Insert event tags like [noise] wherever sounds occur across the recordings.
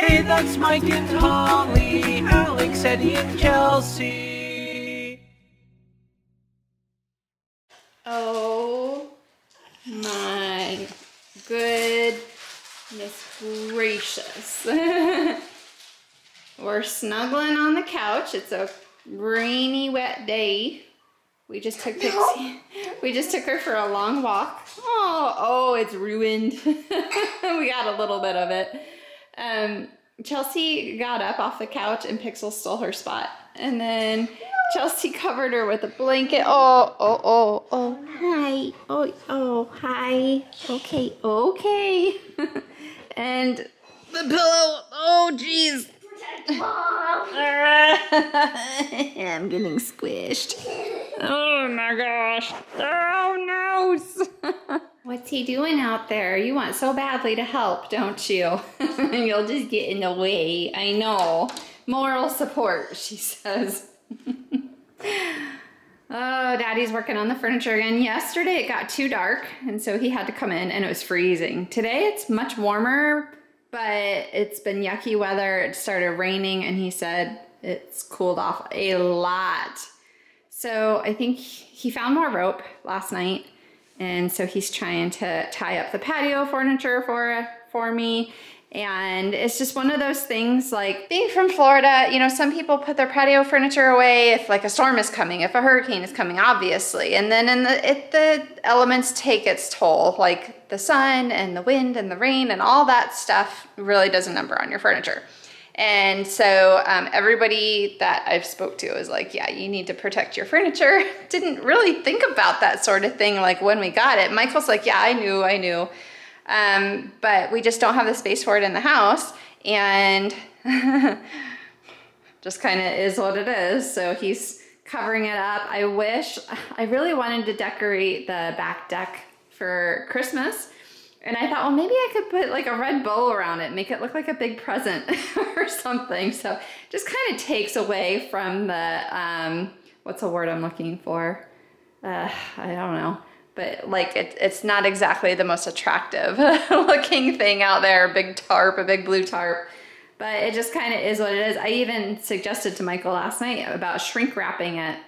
Hey, that's Mike and Holly, Alex, Eddie, and Chelsea. Oh my goodness gracious. [laughs] We're snuggling on the couch. It's a rainy, wet day. We just took Pixie. [laughs] We just took her for a long walk. Oh, oh, it's ruined. [laughs] we got a little bit of it. Um, Chelsea got up off the couch and Pixel stole her spot. And then Chelsea covered her with a blanket. Oh, oh, oh, oh, hi. Oh, oh, hi. Okay, okay. [laughs] and the pillow. Oh, jeez. [laughs] I'm getting squished. Oh my gosh. Oh no. [laughs] What's he doing out there? You want so badly to help, don't you? [laughs] You'll just get in the way. I know. Moral support, she says. [laughs] Oh, Daddy's working on the furniture again. Yesterday it got too dark, and so he had to come in, and it was freezing. Today it's much warmer, but it's been yucky weather. It started raining, and he said it's cooled off a lot. So I think he found more rope last night, and so he's trying to tie up the patio furniture for for me. And it's just one of those things like being from Florida, you know, some people put their patio furniture away if like a storm is coming, if a hurricane is coming, obviously. And then in the it, the elements take its toll, like the sun and the wind and the rain and all that stuff really does a number on your furniture. And so um, everybody that I've spoke to is like, yeah, you need to protect your furniture. [laughs] Didn't really think about that sort of thing like when we got it. Michael's like, yeah, I knew, I knew. Um, but we just don't have the space for it in the house. And [laughs] just kind of is what it is. So he's covering it up. I wish, I really wanted to decorate the back deck for Christmas. And I thought, well, maybe I could put like a red bow around it, make it look like a big present [laughs] or something. So just kind of takes away from the, um, what's the word I'm looking for? Uh, I don't know but like it, it's not exactly the most attractive [laughs] looking thing out there, big tarp, a big blue tarp. But it just kind of is what it is. I even suggested to Michael last night about shrink wrapping it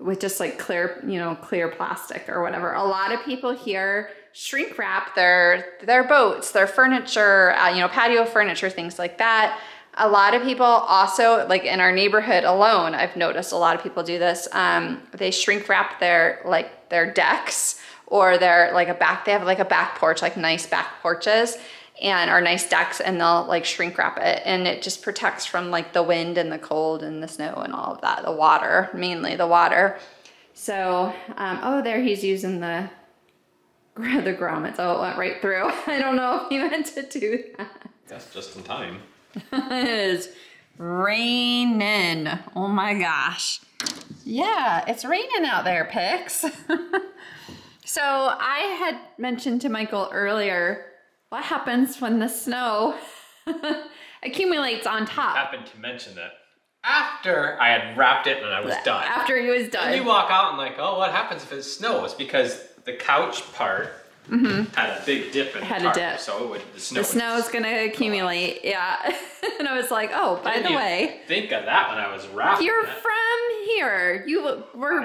with just like clear, you know, clear plastic or whatever. A lot of people here shrink wrap their their boats, their furniture, uh, you know, patio furniture, things like that. A lot of people also, like in our neighborhood alone, I've noticed a lot of people do this. Um, they shrink wrap their like their decks or they're like a back, they have like a back porch, like nice back porches and are nice decks and they'll like shrink wrap it and it just protects from like the wind and the cold and the snow and all of that, the water, mainly the water. So, um, oh, there he's using the, [laughs] the grommets. Oh, it went right through. [laughs] I don't know if he [laughs] meant to do that. That's just in time. it is raining. Oh my gosh. Yeah, it's raining out there, Pix. So I had mentioned to Michael earlier, what happens when the snow [laughs] accumulates on top? Happened to mention that after I had wrapped it and I was done. After he was done. And you walk out and like, oh, what happens if it snows? Because the couch part mm -hmm. had a big dip in had the tarp, a dip. so it would, the snow. The snow is going to accumulate, yeah. [laughs] and I was like, oh, by the way, think of that when I was wrapping. You're it. from here. You were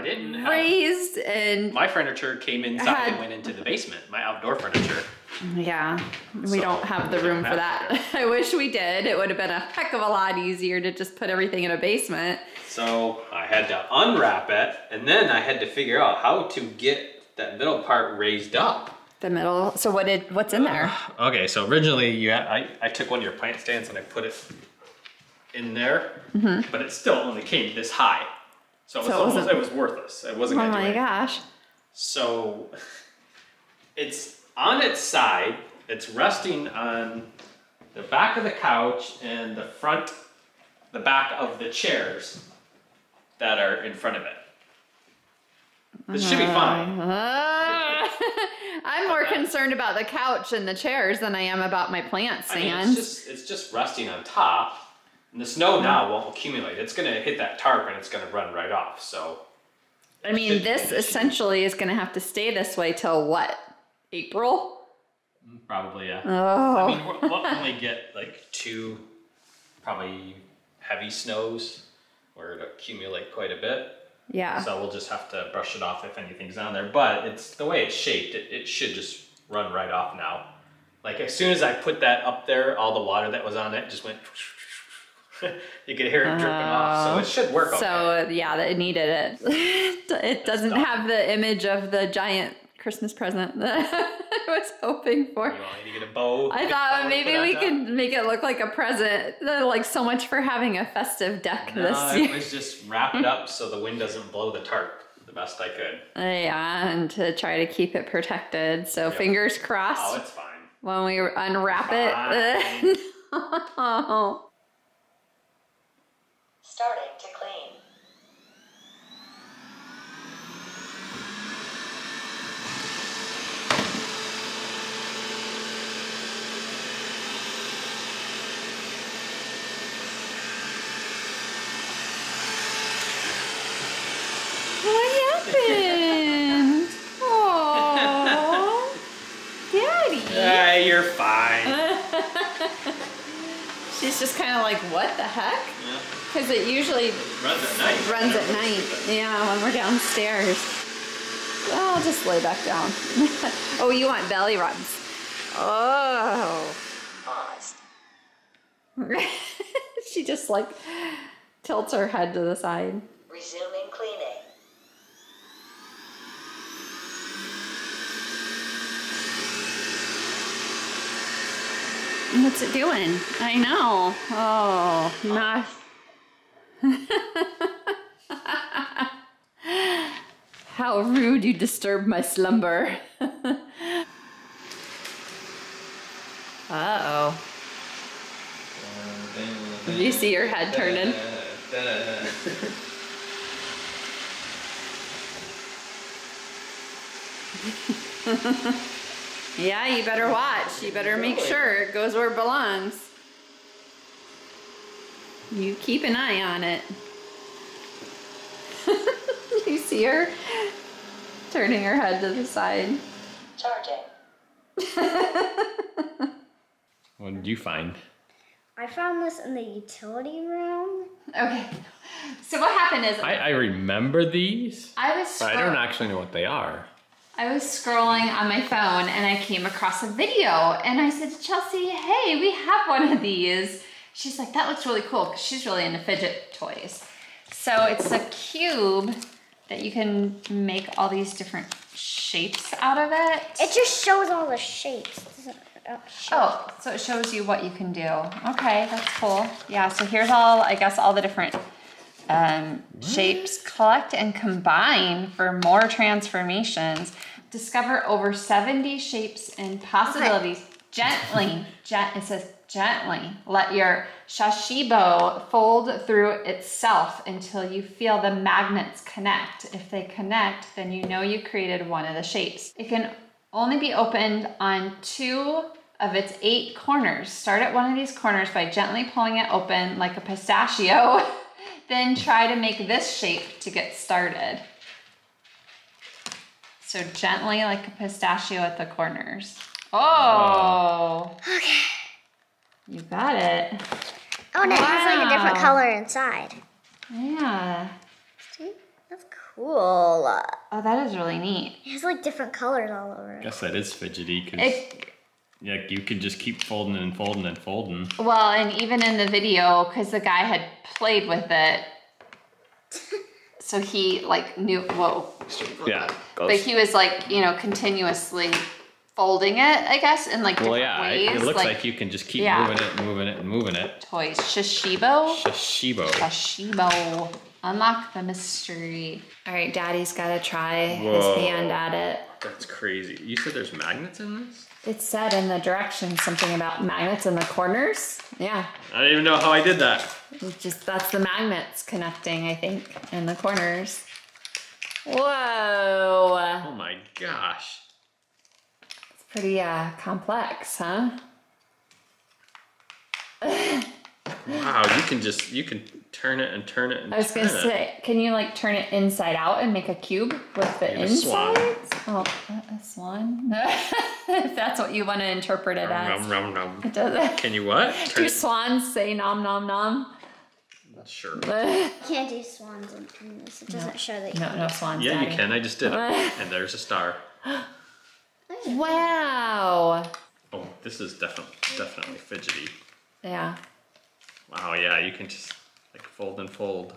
raised and my furniture came inside had, and went into the basement. My outdoor furniture. Yeah, we so, don't have the room for that. [laughs] I wish we did. It would have been a heck of a lot easier to just put everything in a basement. So I had to unwrap it, and then I had to figure out how to get that middle part raised up. The middle. So what did what's in there? Uh, [sighs] okay, so originally you had, I I took one of your plant stands and I put it in there, mm -hmm. but it still only came this high, so it was so it, almost, it was worthless. It wasn't. Oh my gosh. So [laughs] it's on its side. It's resting on the back of the couch and the front, the back of the chairs that are in front of it. This should be fine. Uh, [laughs] I'm more concerned about the couch and the chairs than I am about my plants, stands. I mean, it's just it's just resting on top, and the snow now won't accumulate. It's gonna hit that tarp and it's gonna run right off. So. I mean, this essentially is gonna have to stay this way till what? April? Mm, probably, yeah. Oh. I mean, we'll only get like two probably heavy snows where it accumulate quite a bit. Yeah. So we'll just have to brush it off if anything's on there. But it's the way it's shaped, it, it should just run right off now. Like as soon as I put that up there, all the water that was on it just went. [laughs] you could hear it dripping off, so it should work okay. So yeah, it needed it. [laughs] it doesn't have the image of the giant Christmas present [laughs] that I was hoping for. You want to get a bow? I thought maybe we could make it look like a present. Like so much for having a festive deck No, this it year. was just wrap it up so the wind doesn't blow the tarp the best I could. Yeah, and to try to keep it protected. So fingers crossed Oh, it's fine. when we unwrap it. oh. [laughs] [laughs] Starting to clean. What happened? Oh, Daddy. Yeah, you're fine. She's just kind of like, what the heck? Yeah. Because it usually Runs at night. runs at night. Yeah, when we're downstairs. Well, I'll just lay back down. [laughs] oh, you want belly rubs? Oh. Paused. [laughs] she just like tilts her head to the side. Resuming cleaning. What's it doing? I know. Oh, not. [laughs] How rude you disturbed my slumber. [laughs] uh oh. Did you see your head turning? [laughs] Yeah, you better watch. You better make sure it goes where it belongs. You keep an eye on it. [laughs] you see her turning her head to the side. Charging. [laughs] What did you find? I found this in the utility room. Okay. So what happened is I, I remember these, I was but I don't actually know what they are. I was scrolling on my phone and I came across a video and I said to Chelsea, "Hey, we have one of these." She's like, "That looks really cool," because she's really into fidget toys. So it's a cube that you can make all these different shapes out of it. It just shows all the shapes. It doesn't, show- Oh, so it shows you what you can do. Okay, that's cool. Yeah, so here's all, I guess, all the different um, shapes. Collect and combine for more transformations. Discover over 70 shapes and possibilities. Gently, gent, it says gently. Let your sashibo fold through itself until you feel the magnets connect. If they connect, then you know you created one of the shapes. It can only be opened on two of its eight corners. Start at one of these corners by gently pulling it open like a pistachio. [laughs] then try to make this shape to get started. So gently like a pistachio at the corners. Oh. Okay. You got it. oh, and it has like a different color inside. Yeah. See? That's cool. Oh, that is really neat. It has like different colors all over it. guess that is fidgety because It, yeah, you can just keep folding and folding and folding. well, and even in the video, because the guy had played with it, [laughs] so he like knew. Whoa. Yeah. But he was like, you know, continuously folding it, I guess, in like well, different yeah, ways. it, it looks like, you can just keep Yeah. moving it, moving it, and moving it. toys. Shishibo. Sashibo. Shishibo. Unlock the mystery. All right, Daddy's got to try Whoa. his hand at it. That's crazy. You said there's magnets in this? It said in the directions something about magnets in the corners. Yeah, I don't even know how I did that. it's just that's the magnets connecting, I think, in the corners. Whoa, Oh my gosh. it's pretty uh, complex, huh? Wow, you can just you can turn it and turn it and I was gonna it. say, can you like turn it inside out and make a cube with the Maybe a swan. insides? Oh, a swan. [laughs] [laughs] if that's what you want to interpret it as. Rum, rum, rum. It does. Can you what? [laughs] Turn Do it. swans say nom nom nom? Not sure. [laughs] no, Can't do swans in, in this. It doesn't show that. you no swans. Yeah, you can. I just did it. And there's a star. Wow. Oh, this is definitely definitely fidgety. Yeah. Wow, yeah, you can just like fold and fold.